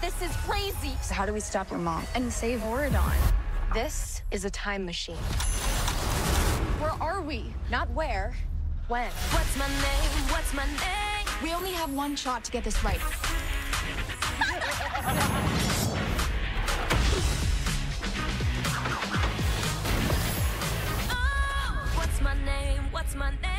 This is crazy. So how do we stop your mom and save Auradon? This is a time machine. Where are we? Not where, when. What's my name? What's my name? We only have one shot to get this right. Oh! what's my name? What's my name?